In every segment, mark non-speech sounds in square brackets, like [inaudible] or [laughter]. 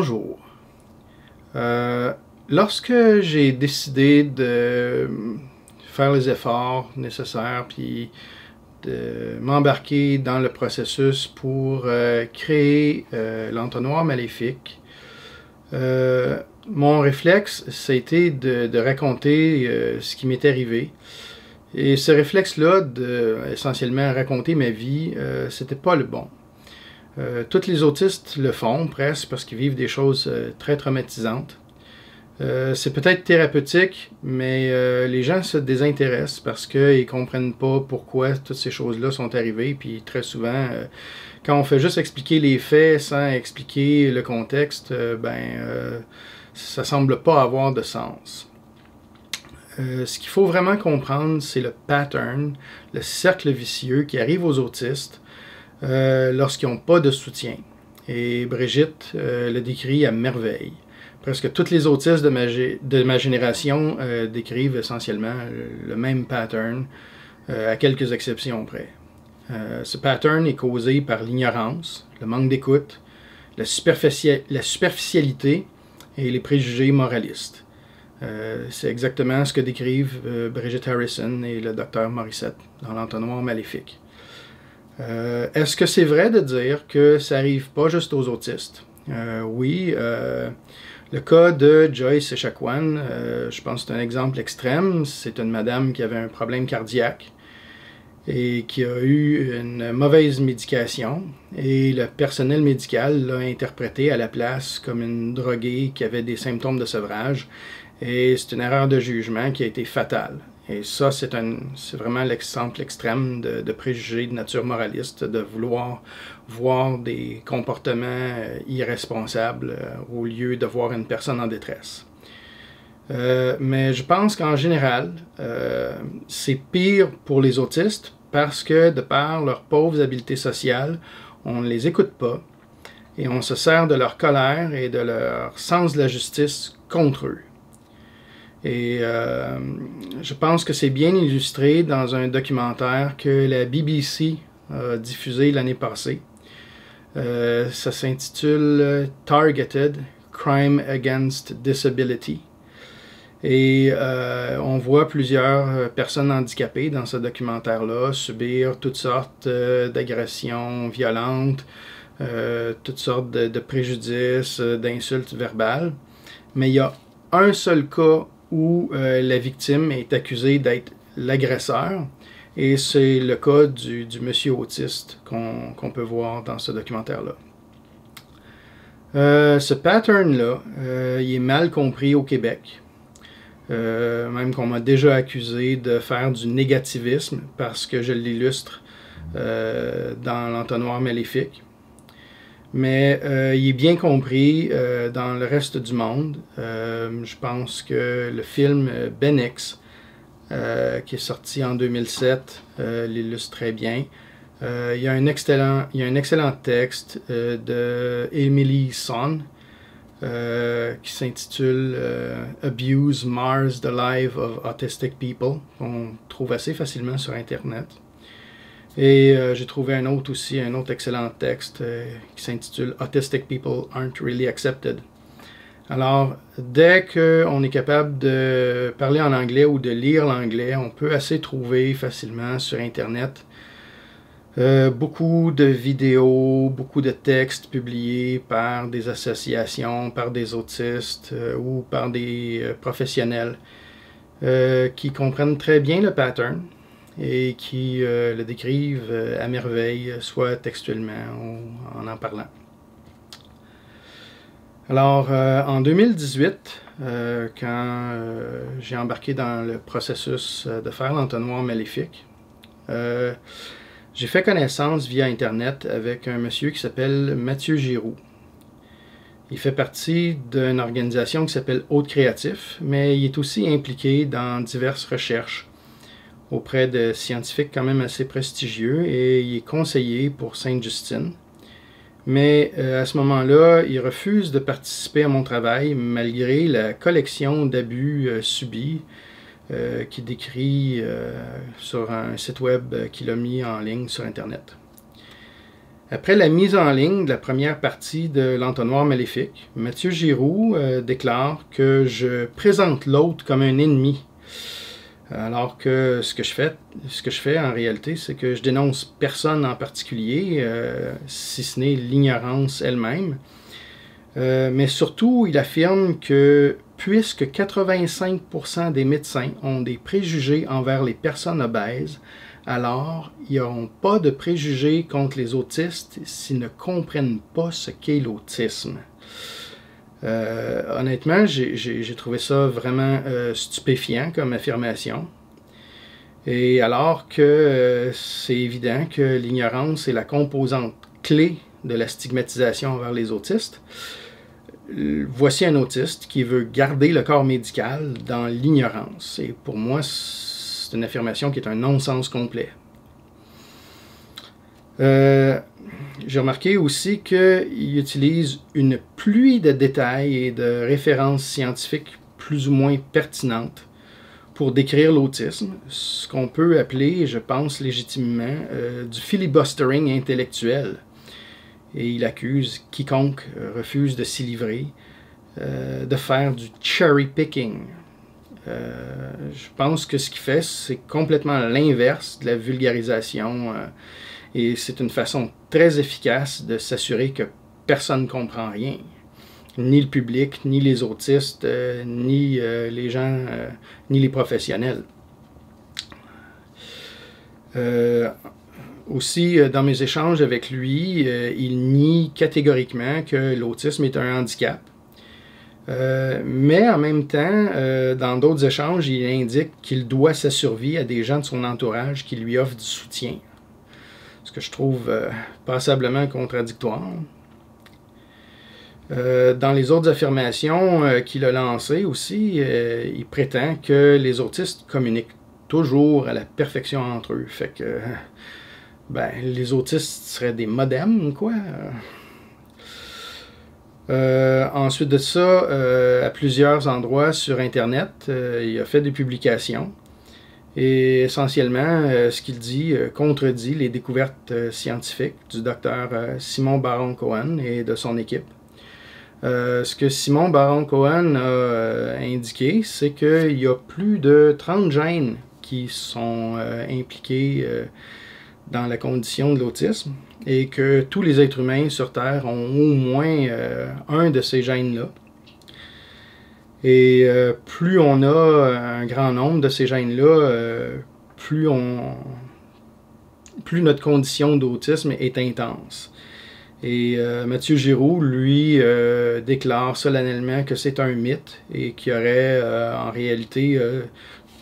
Bonjour. Euh, lorsque j'ai décidé de faire les efforts nécessaires puis de m'embarquer dans le processus pour euh, créer euh, l'entonnoir maléfique, mon réflexe, a été de, raconter ce qui m'est arrivé. Et ce réflexe-là, de essentiellement raconter ma vie, c'était pas le bon. Euh, tous les autistes le font presque parce qu'ils vivent des choses euh, très traumatisantes. Euh, c'est peut-être thérapeutique, mais les gens se désintéressent parce qu'ils ne comprennent pas pourquoi toutes ces choses-là sont arrivées. Puis très souvent, quand on fait juste expliquer les faits sans expliquer le contexte, ben ça semble pas avoir de sens. ce qu'il faut vraiment comprendre, c'est le pattern, le cercle vicieux qui arrive aux autistes euh, lorsqu'ils n'ont pas de soutien. Et Brigitte euh, le décrit à merveille. Presque toutes les autistes de ma, génération euh, décrivent essentiellement le, même pattern, à quelques exceptions près. ce pattern est causé par l'ignorance, le manque d'écoute, la, superficialité et les préjugés moralistes. c'est exactement ce que décrivent Brigitte Harrison et le docteur Morissette dans l'entonnoir maléfique. Euh, est-ce que c'est vrai de dire que ça n'arrive pas juste aux autistes? Euh, oui. Euh, le cas de Joyce Echaquan, je pense que c'est un exemple extrême. C'est une madame qui avait un problème cardiaque et qui a eu une mauvaise médication. Et le personnel médical l'a interprété à la place comme une droguée qui avait des symptômes de sevrage. Et c'est une erreur de jugement qui a été fatale. Et ça, c'est vraiment l'exemple extrême de, préjugés de nature moraliste, de vouloir voir des comportements euh, irresponsables euh, au lieu de voir une personne en détresse. Euh, mais je pense qu'en général, c'est pire pour les autistes parce que de par leurs pauvres habiletés sociales, on ne les écoute pas et on se sert de leur colère et de leur sens de la justice contre eux. Et euh, je pense que c'est bien illustré dans un documentaire que la BBC a diffusé l'année passée. Euh, ça s'intitule Targeted Crime Against Disability. Et euh, on voit plusieurs personnes handicapées dans ce documentaire-là subir toutes sortes d'agressions violentes, toutes sortes de préjudices, d'insultes verbales. Mais il y a un seul cas où euh, la victime est accusée d'être l'agresseur. Et c'est le cas du, monsieur autiste qu'on peut voir dans ce documentaire-là. Euh, ce pattern-là, euh, il est mal compris au Québec. même qu'on m'a déjà accusé de faire du négativisme parce que je l'illustre dans l'entonnoir maléfique mais euh, il est bien compris euh, dans le reste du monde. Euh, je pense que le film Ben X, qui est sorti en 2007, l'illustre très bien. il, y a un excellent, il y a un excellent texte de Emily Son qui s'intitule Abuse Mars, the Life of Autistic People, qu'on trouve assez facilement sur Internet. Et euh, j'ai trouvé un autre aussi, un autre excellent texte euh, qui s'intitule Autistic People Aren't Really Accepted. Alors, dès qu'on est capable de parler en anglais ou de lire l'anglais, on peut assez trouver facilement sur Internet euh, beaucoup de vidéos, beaucoup de textes publiés par des associations, par des autistes ou par des professionnels qui comprennent très bien le pattern, et qui euh, le décrivent euh, à merveille, soit textuellement ou en en parlant. Alors, euh, en 2018, quand j'ai embarqué dans le processus de faire l'entonnoir maléfique, j'ai fait connaissance via Internet avec un monsieur qui s'appelle Mathieu Giroux. Il fait partie d'une organisation qui s'appelle Haute Créatif, mais il est aussi impliqué dans diverses recherches auprès de scientifiques quand même assez prestigieux et il est conseiller pour Sainte-Justine. Mais euh, à ce moment-là, il refuse de participer à mon travail malgré la collection d'abus euh, subis euh, qu'il décrit sur un site web qu'il a mis en ligne sur Internet. Après la mise en ligne de la première partie de l'entonnoir maléfique, Mathieu Giroux déclare que je présente l'autre comme un ennemi. Alors que ce que je fais, ce que je fais en réalité, c'est que je dénonce personne en particulier, euh, si ce n'est l'ignorance elle-même. Euh, mais surtout, il affirme que puisque 85% des médecins ont des préjugés envers les personnes obèses, alors ils n'auront pas de préjugés contre les autistes s'ils ne comprennent pas ce qu'est l'autisme. Euh, honnêtement, j'ai trouvé ça vraiment euh, stupéfiant comme affirmation. Et alors que euh, c'est évident que l'ignorance est la composante clé de la stigmatisation envers les autistes, voici un autiste qui veut garder le corps médical dans l'ignorance. Et pour moi, c'est une affirmation qui est un non-sens complet. Euh, j'ai remarqué aussi qu'il utilise une pluie de détails et de références scientifiques plus ou moins pertinentes pour décrire l'autisme, ce qu'on peut appeler, je pense légitimement, euh, du filibustering intellectuel. Et il accuse quiconque euh, refuse de s'y livrer de faire du cherry picking, euh, je pense que ce qu'il fait, c'est complètement l'inverse de la vulgarisation. Euh, et c'est une façon très efficace de s'assurer que personne ne comprend rien. Ni le public, ni les autistes, euh, ni les gens, ni les professionnels. aussi, dans mes échanges avec lui, il nie catégoriquement que l'autisme est un handicap. Euh, mais en même temps, euh, dans d'autres échanges, il indique qu'il doit sa survie à des gens de son entourage qui lui offrent du soutien. Ce que je trouve euh, passablement contradictoire. dans les autres affirmations qu'il a lancées aussi, il prétend que les autistes communiquent toujours à la perfection entre eux. Fait que ben, les autistes seraient des modems, quoi. Euh, ensuite de ça, euh, à plusieurs endroits sur Internet, euh, il a fait des publications. Et essentiellement, ce qu'il dit contredit les découvertes scientifiques du docteur Simon Baron Cohen et de son équipe. ce que Simon Baron Cohen a indiqué, c'est qu'il y a plus de 30 gènes qui sont impliqués dans la condition de l'autisme et que tous les êtres humains sur Terre ont au moins euh, un de ces gènes-là. Et euh, plus on a un grand nombre de ces gènes-là, euh, plus, on, plus notre condition d'autisme est intense. Et Mathieu Giroux, lui, déclare solennellement que c'est un mythe et qu'il y aurait en réalité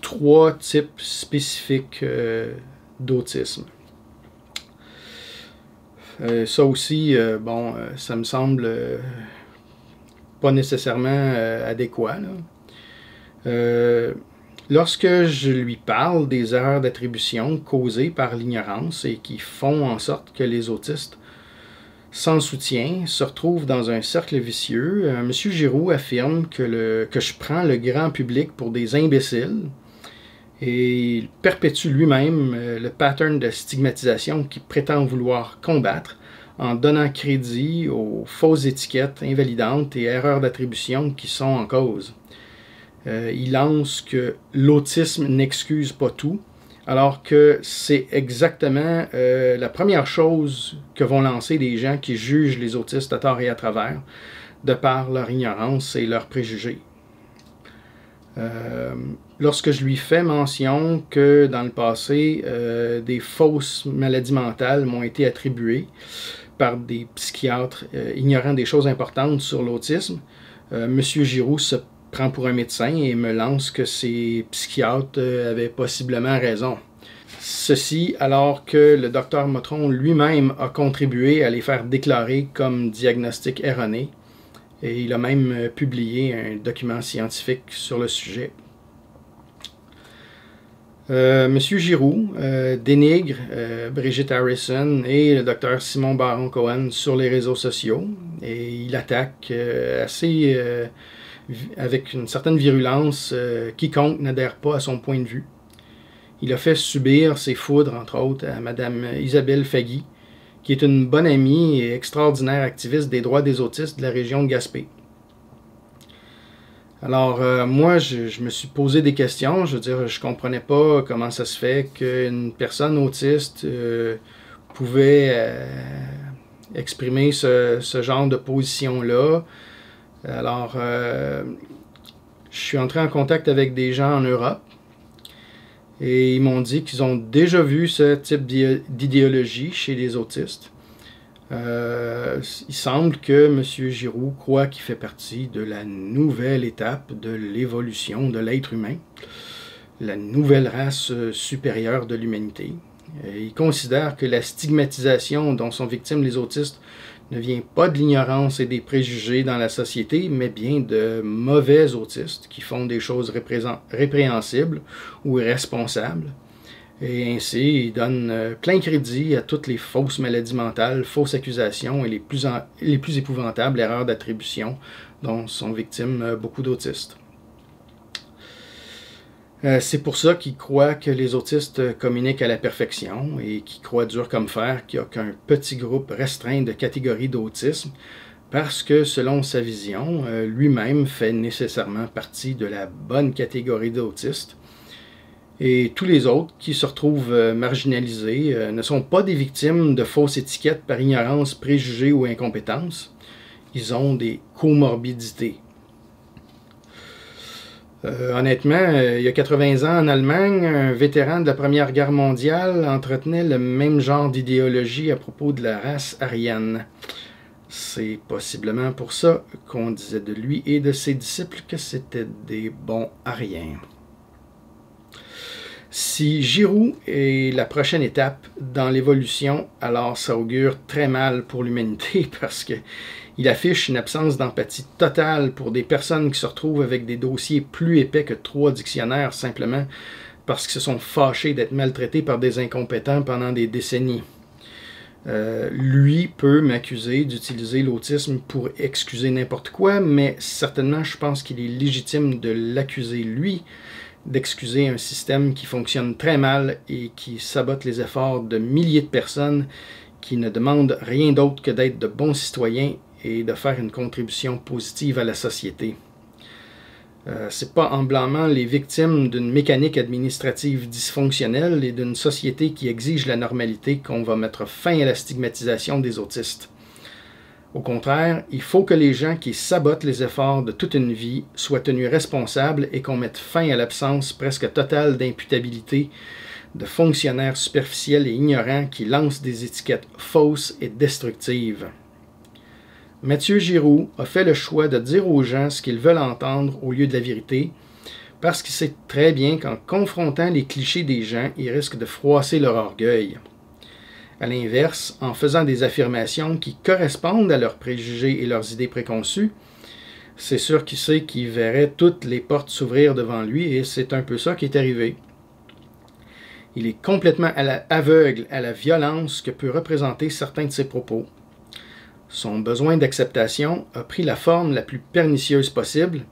trois types spécifiques d'autisme. Euh, ça aussi, euh, bon, euh, ça me semble pas nécessairement adéquat. lorsque je lui parle des erreurs d'attribution causées par l'ignorance et qui font en sorte que les autistes sans soutien se retrouvent dans un cercle vicieux, M. Giroux affirme que, que je prends le grand public pour des imbéciles et il perpétue lui-même euh, le pattern de stigmatisation qu'il prétend vouloir combattre en donnant crédit aux fausses étiquettes invalidantes et erreurs d'attribution qui sont en cause. Euh, il lance que l'autisme n'excuse pas tout, alors que c'est exactement euh, la première chose que vont lancer des gens qui jugent les autistes à tort et à travers, de par leur ignorance et leurs préjugés. Euh, lorsque je lui fais mention que dans le passé, euh, des fausses maladies mentales m'ont été attribuées par des psychiatres euh, ignorant des choses importantes sur l'autisme, M. Giroux se prend pour un médecin et me lance que ces psychiatres avaient possiblement raison. Ceci alors que le docteur Motron lui-même a contribué à les faire déclarer comme diagnostic erroné et il a même euh, publié un document scientifique sur le sujet. Euh, Monsieur Giroux euh, dénigre Brigitte Harrison et le docteur Simon Baron Cohen sur les réseaux sociaux et il attaque assez avec une certaine virulence quiconque n'adhère pas à son point de vue. Il a fait subir ses foudres, entre autres, à Mme Isabelle Fagui, qui est une bonne amie et extraordinaire activiste des droits des autistes de la région de Gaspé. Alors, euh, moi, je, me suis posé des questions. Je veux dire, je comprenais pas comment ça se fait qu'une personne autiste euh, pouvait euh, exprimer ce, ce, genre de position-là. Alors, je suis entré en contact avec des gens en Europe et ils m'ont dit qu'ils ont déjà vu ce type d'idéologie chez les autistes. Euh, il semble que M. Giroux croit qu'il fait partie de la nouvelle étape de l'évolution de l'être humain, la nouvelle race supérieure de l'humanité. Il considère que la stigmatisation dont sont victimes les autistes ne vient pas de l'ignorance et des préjugés dans la société, mais bien de mauvais autistes qui font des choses répréhensibles ou irresponsables et ainsi, il donne euh, plein crédit à toutes les fausses maladies mentales, fausses accusations et les plus, les plus épouvantables erreurs d'attribution dont sont victimes euh, beaucoup d'autistes. Euh, c'est pour ça qu'il croit que les autistes communiquent à la perfection et qu'il croit dur comme fer qu'il n'y a qu'un petit groupe restreint de catégories d'autisme parce que selon sa vision, lui-même fait nécessairement partie de la bonne catégorie d'autistes et tous les autres qui se retrouvent euh, marginalisés euh, ne sont pas des victimes de fausses étiquettes par ignorance, préjugés ou incompétence. Ils ont des comorbidités. Euh, honnêtement, il y a 80 ans en Allemagne, un vétéran de la Première Guerre mondiale entretenait le même genre d'idéologie à propos de la race aryenne. C'est possiblement pour ça qu'on disait de lui et de ses disciples que c'était des bons Aryens. Si Giroud est la prochaine étape dans l'évolution, alors ça augure très mal pour l'humanité [laughs] parce qu'il affiche une absence d'empathie totale pour des personnes qui se retrouvent avec des dossiers plus épais que trois dictionnaires simplement parce qu'ils se sont fâchés d'être maltraités par des incompétents pendant des décennies. Euh, lui peut m'accuser d'utiliser l'autisme pour excuser n'importe quoi, mais certainement je pense qu'il est légitime de l'accuser lui d'excuser un système qui fonctionne très mal et qui sabote les efforts de milliers de personnes qui ne demandent rien d'autre que d'être de bons citoyens et de faire une contribution positive à la société. Euh, c'est pas en blâmant les victimes d'une mécanique administrative dysfonctionnelle et d'une société qui exige la normalité qu'on va mettre fin à la stigmatisation des autistes. Au contraire, il faut que les gens qui sabotent les efforts de toute une vie soient tenus responsables et qu'on mette fin à l'absence presque totale d'imputabilité de fonctionnaires superficiels et ignorants qui lancent des étiquettes fausses et destructives. Mathieu Giroux a fait le choix de dire aux gens ce qu'ils veulent entendre au lieu de la vérité, parce qu'il sait très bien qu'en confrontant les clichés des gens, il risque de froisser leur orgueil. À l'inverse, en faisant des affirmations qui correspondent à leurs préjugés et leurs idées préconçues, c'est sûr qu'il sait qu'il verrait toutes les portes s'ouvrir devant lui et c'est un peu ça qui est arrivé. Il est complètement aveugle à la violence que peut représenter certains de ses propos. Son besoin d'acceptation a pris la forme la plus pernicieuse possible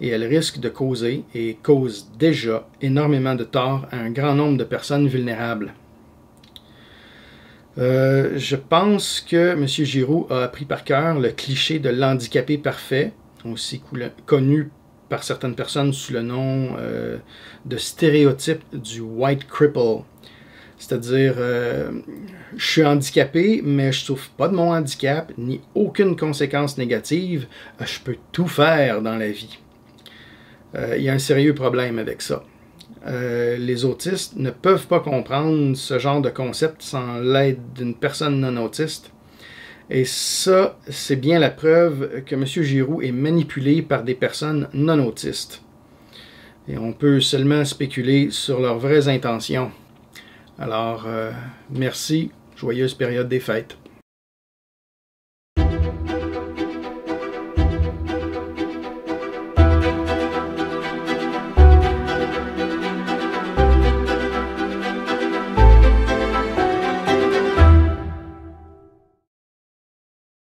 et elle risque de causer et cause déjà énormément de tort à un grand nombre de personnes vulnérables. Euh, je pense que M. Giroux a appris par cœur le cliché de l'handicapé parfait, aussi connu par certaines personnes sous le nom euh, de stéréotype du white cripple. C'est-à-dire, euh, je suis handicapé, mais je souffre pas de mon handicap, ni aucune conséquence négative. Je peux tout faire dans la vie. Il y a un sérieux problème avec ça. Euh, les autistes ne peuvent pas comprendre ce genre de concept sans l'aide d'une personne non autiste. Et ça, c'est bien la preuve que M. Giroux est manipulé par des personnes non autistes. Et on peut seulement spéculer sur leurs vraies intentions. Alors, euh, merci, joyeuse période des fêtes.